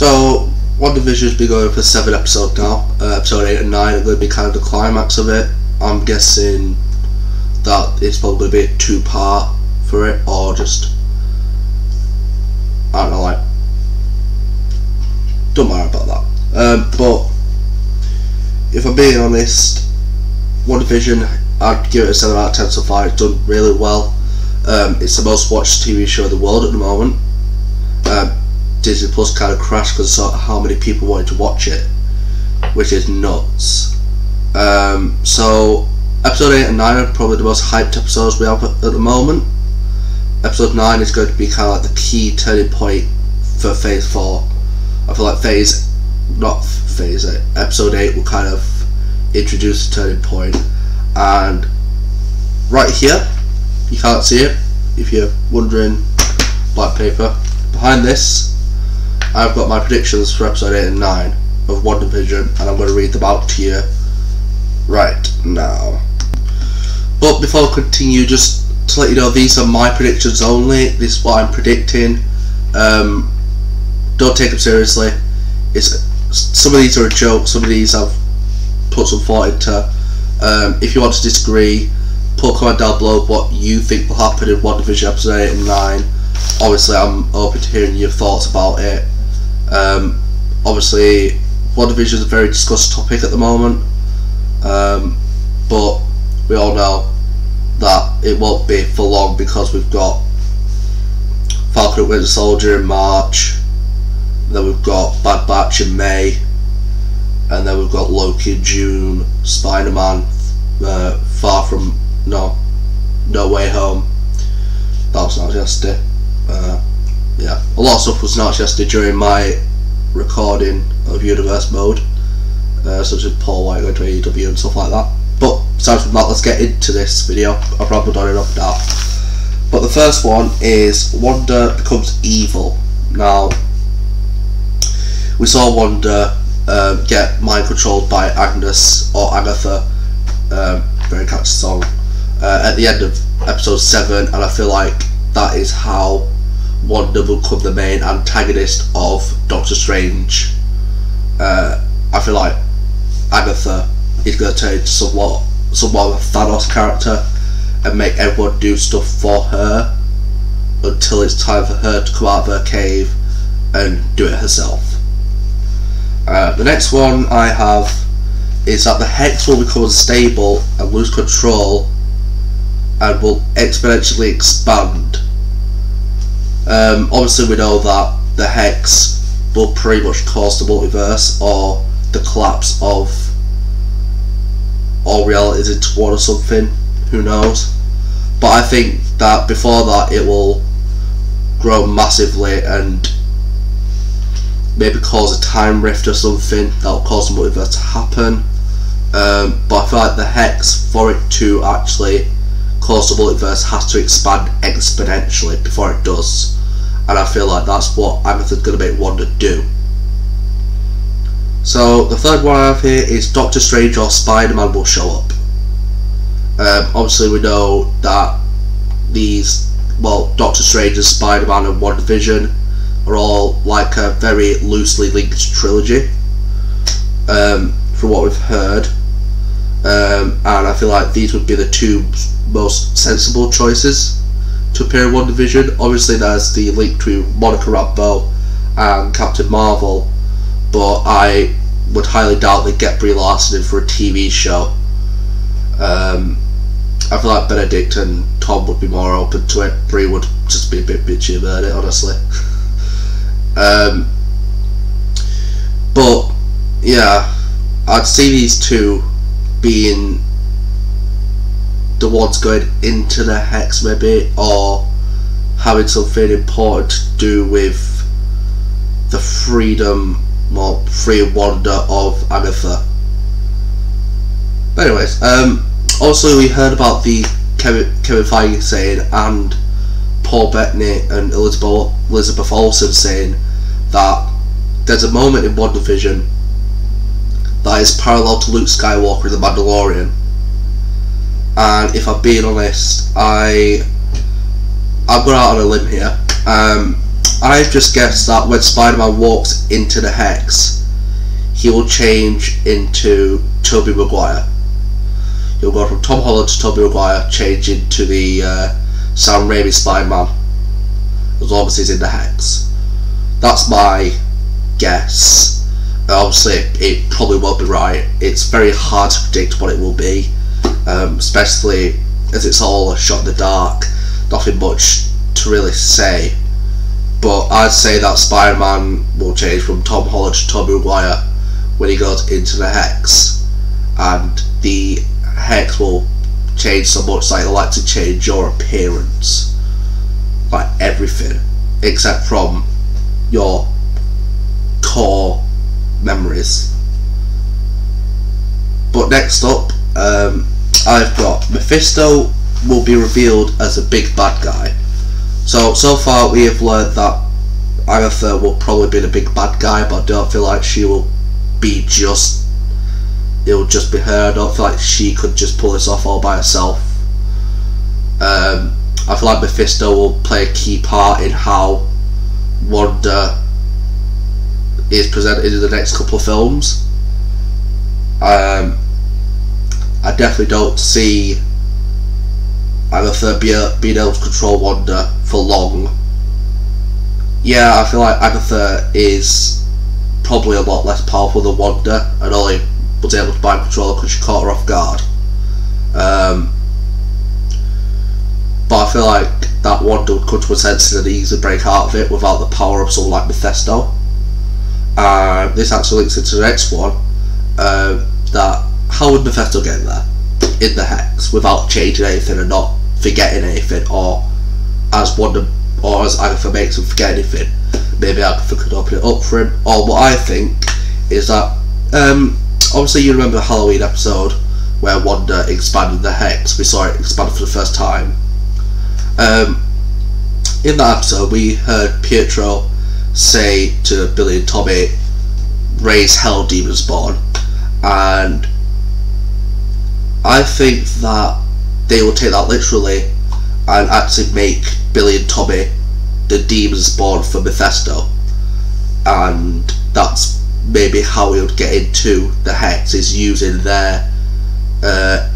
So, WandaVision's been going for seven episodes now. Uh, episode eight and nine are going to be kind of the climax of it. I'm guessing that it's probably going to be two part for it, or just I don't know, like don't worry about that. Um, but if I'm being honest, WandaVision, I'd give it a seven out of ten so far. It's done really well. Um, it's the most watched TV show in the world at the moment. Um, Disney Plus kind of crashed because of how many people wanted to watch it, which is nuts. Um, so, episode 8 and 9 are probably the most hyped episodes we have at, the moment. Episode 9 is going to be kind of like the key turning point for Phase 4. I feel like Phase, not Phase 8, Episode 8 will kind of introduce the turning point. And right here, you can't see it if you're wondering black paper behind this I've got my predictions for episode 8 and 9 of WandaVision and I'm going to read them out to you right now. But before I continue just to let you know these are my predictions only. This is what I'm predicting. Um, don't take them seriously. It's some of these are a joke some of these I've put some thought into. Um, if you want to disagree put a comment down below what you think will happen in WandaVision episode 8 and 9. Obviously, I'm open to hearing your thoughts about it. Um, obviously, WandaVision is a very discussed topic at the moment, um, but we all know that it won't be for long because we've got Falcon Winter Soldier in March, then we've got Bad Batch in May, and then we've got Loki in June, Spider Man uh, Far From no, No Way Home. That was not yesterday. Uh, yeah, a lot of stuff was not yesterday during my recording of Universe Mode, uh, such as Paul Wight going to AEW and stuff like that. But aside from that, let's get into this video. I've rambled on enough now. But the first one is Wanda becomes evil. Now, we saw Wanda um, get mind controlled by Agnes or Agatha. Um, very catchy song uh, at the end of episode 7 and I feel like that is how Wanda will become the main antagonist of Doctor Strange. Uh, I feel like Agatha is going to turn into somewhat, somewhat of a Thanos character and make everyone do stuff for her until it's time for her to come out of her cave and do it herself. Uh, the next one I have is that the Hex will become unstable and lose control and will exponentially expand. Um, obviously, we know that the hex will pretty much cause the multiverse or the collapse of all realities into one or something. Who knows? But I think that before that, it will grow massively and maybe cause a time rift or something that will cause the multiverse to happen. Um, but I feel like the hex, for it to actually cause the multiverse has to expand exponentially before it does. And I feel like that's what Agatha's going to make Wanda do. So the third one I have here is Doctor Strange or Spider-Man will show up. Um, obviously we know that these, well, Doctor Strange and Spider-Man and WandaVision are all like a very loosely linked trilogy. Um, from what we've heard. Um, and I feel like these would be the two most sensible choices to appear in WandaVision. Obviously, there's the link between Monica Rambeau and Captain Marvel, but I would highly doubt they get Brie Larson in for a TV show. Um, I feel like Benedict and Tom would be more open to it. Brie would just be a bit bitchy about it, honestly. um, but yeah, I'd see these two being the ones going into the hex maybe or having something important to do with the freedom or free wonder of Agatha. But anyways, um, also we heard about the Kevin, Kevin Feige saying and Paul Bettany and Elizabeth, Elizabeth Olsen saying that there's a moment in WandaVision that is parallel to Luke Skywalker in The Mandalorian and if I'm being honest, I I'm going out on a limb here. Um, I've just guessed that when Spider-Man walks into the Hex, he will change into Tobey Maguire. He'll go from Tom Holland to Tobey Maguire, change into the uh, Sam Raimi Spider-Man, as long as he's in the Hex. That's my guess. Obviously, it probably won't be right. It's very hard to predict what it will be, especially as it's all a shot in the dark. Nothing much to really say. But I'd say that Spider-Man will change from Tom Holland to Tobey Maguire when he goes into the Hex, and the Hex will change so much like they like to change your appearance, like everything, except from your core memories. But next up, um, I've got Mephisto will be revealed as a big bad guy. So so far we have learned that Agatha will probably be the big bad guy, but I don't feel like she will be just. It'll just be her. I don't feel like she could just pull this off all by herself. Um, I feel like Mephisto will play a key part in how Wanda is presented in the next couple of films. Um, I definitely don't see Agatha being able to control Wanda for long. Yeah, I feel like Agatha is probably a lot less powerful than Wanda and only was able to mind control because she caught her off guard. Um, but I feel like that Wanda would come to a sense and easily break out of it without the power of someone like Mephisto. Uh, this actually links into the next one. Uh, that how would Mephisto get there in the hex without changing anything and not forgetting anything, or as Wanda or as Agatha makes him forget anything? Maybe Agatha could open it up for him. Or what I think is that um, obviously you remember the Halloween episode where Wanda expanded the hex. We saw it expand for the first time. Um, in that episode, we heard Pietro say to Billy and Tommy, raise hell demons born. And I think that they will take that literally and actually make Billy and Tommy the demons born for Mephisto. And that's maybe how he would get into the Hex, is using their, uh,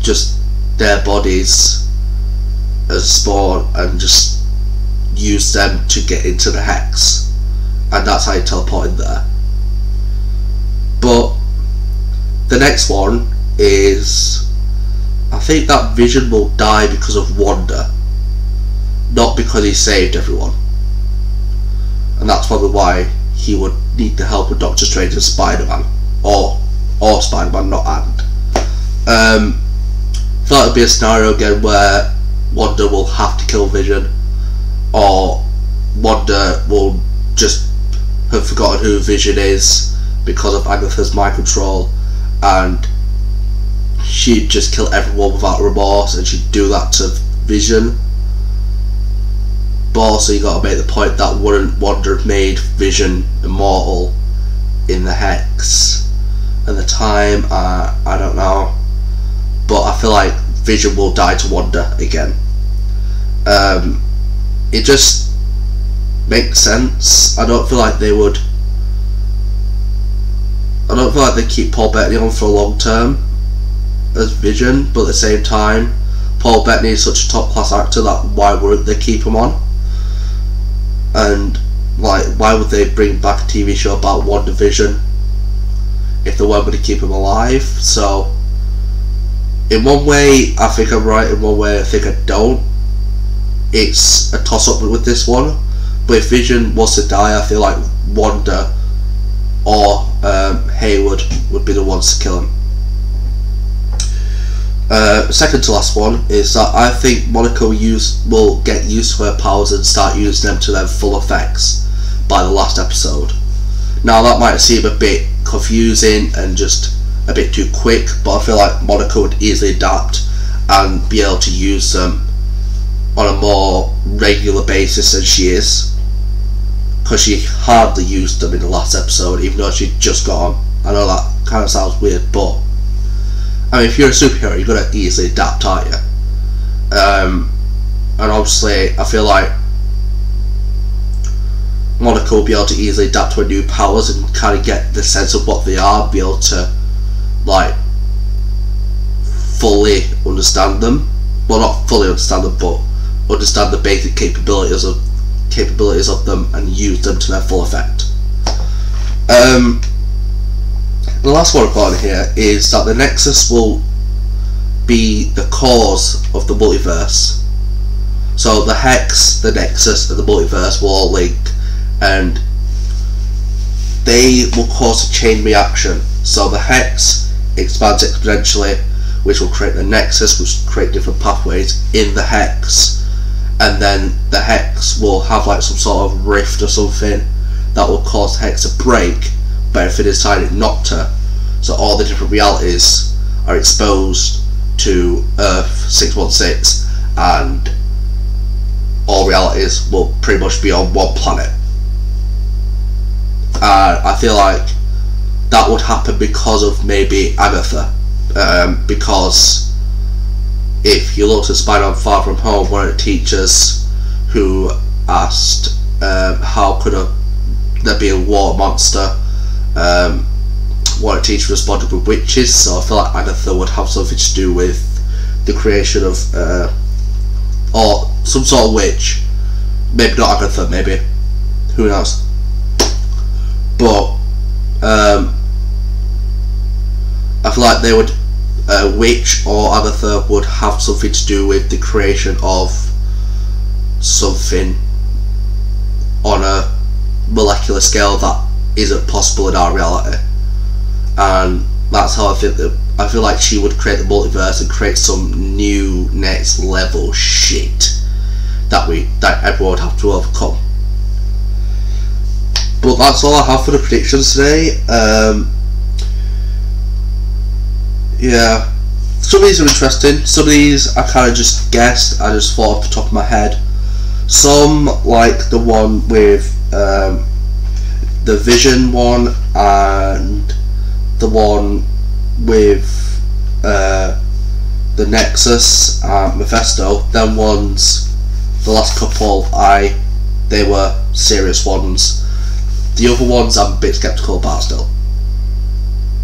just their bodies as spawn and just use them to get into the hex, and that's how you teleport in there. But the next one is I think that Vision will die because of Wanda, not because he saved everyone. And that's probably why he would need the help of Doctor Strange and Spider-Man, or or Spider-Man, not and. Um, thought it'd be a scenario again where Wanda will have to kill Vision or Wanda will just have forgotten who Vision is because of Agatha's mind control and she'd just kill everyone without remorse and she'd do that to Vision. But also you gotta make the point that wouldn't have made Vision immortal in the Hex at the time, uh, I don't know. But I feel like Vision will die to Wanda again. Um, it just makes sense. I don't feel like they would. I don't feel like they keep Paul Bettany on for a long term as Vision, but at the same time, Paul Bettany is such a top class actor that why wouldn't they keep him on? And like, why would they bring back a TV show about WandaVision if they weren't going to keep him alive? So, in one way, I think I'm right. In one way, I think I don't it's a toss up with this one. But if Vision was to die, I feel like Wanda or um, Hayward would be the ones to kill him. Uh, second to last one is that I think Monica will, use, will get used to her powers and start using them to their full effects by the last episode. Now that might seem a bit confusing and just a bit too quick, but I feel like Monica would easily adapt and be able to use them on a more regular basis than she is. Because she hardly used them in the last episode, even though she'd just got on. I know that kind of sounds weird, but I mean, if you're a superhero, you're gonna easily adapt, aren't you? Um, and obviously, I feel like Monica will be able to easily adapt to her new powers and kind of get the sense of what they are, be able to like fully understand them. Well, not fully understand them, but understand the basic capabilities of capabilities of them and use them to their full effect. Um, the last one I've on here is that the Nexus will be the cause of the multiverse. So the Hex, the Nexus, and the multiverse will all link, and they will cause a chain reaction. So the Hex expands exponentially, which will create the Nexus, which will create different pathways in the Hex, and then the Hex will have like some sort of rift or something that will cause Hex to break, but if it decided not to, so all the different realities are exposed to Earth 616 and all realities will pretty much be on one planet. I feel like that would happen because of maybe Agatha. Um, because if you look at Spider-Man Far From Home, one of the teachers who asked um, how could a, there be a water monster, um, of the teachers responded with witches, so I feel like Agatha would have something to do with the creation of, uh, or some sort of witch. Maybe not Agatha, maybe. Who knows? But, um, I feel like they would, uh, witch or Agatha would have something to do with the creation of something on a molecular scale that isn't possible in our reality. And that's how I feel that I feel like she would create the multiverse and create some new next level shit that we that everyone would have to overcome. But that's all I have for the predictions today. Um, yeah, some of these are interesting. Some of these I kind of just guessed. I just thought off the top of my head. Some like the one with um, the Vision one and the one with uh, the Nexus and Mephisto. Then ones, the last couple, I they were serious ones. The other ones I'm a bit skeptical about still.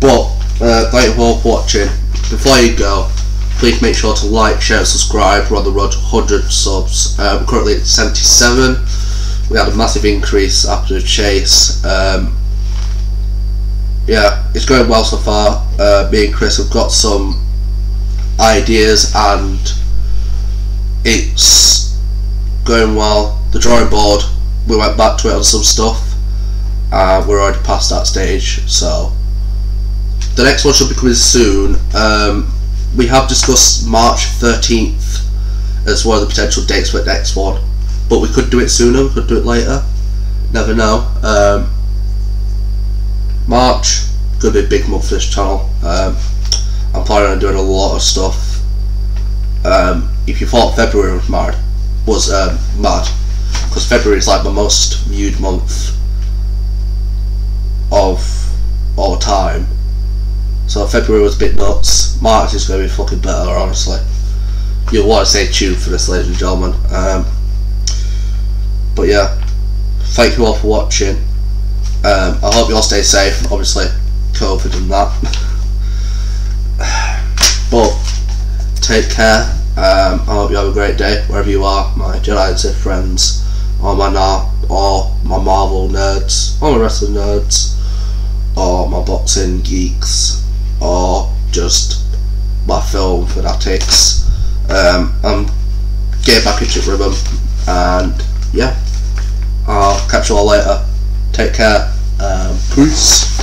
But uh, thank you all for watching. Before you go, please make sure to like, share, and subscribe. We're on the road to 100 subs. We're currently at 77. We had a massive increase after the chase. Um, yeah, it's going well so far. Uh, me and Chris have got some ideas and it's going well. The drawing board, we went back to it on some stuff and we're already past that stage. So the next one should be coming soon. Um, we have discussed March 13th as one of the potential dates for the next one, but we could do it sooner, we could do it later. Never know. Um, March could be a big month for this channel. Um, I'm planning on doing a lot of stuff. Um, if you thought February was mad, was um, mad, because February is like the most viewed month of all time. So February was a bit nuts. March is going to be fucking better, honestly. You'll want to stay tuned for this, ladies and gentlemen. Um, but yeah, thank you all for watching. Um, I hope you all stay safe. Obviously, COVID and that. but take care. Um, I hope you have a great day wherever you are, my Jedi Sith friends, or my Na, or my Marvel nerds, or my wrestling nerds, or my boxing geeks, or just my film fanatics. Um, I'm getting back into rhythm, and yeah, I'll catch you all later. Take care. Peace.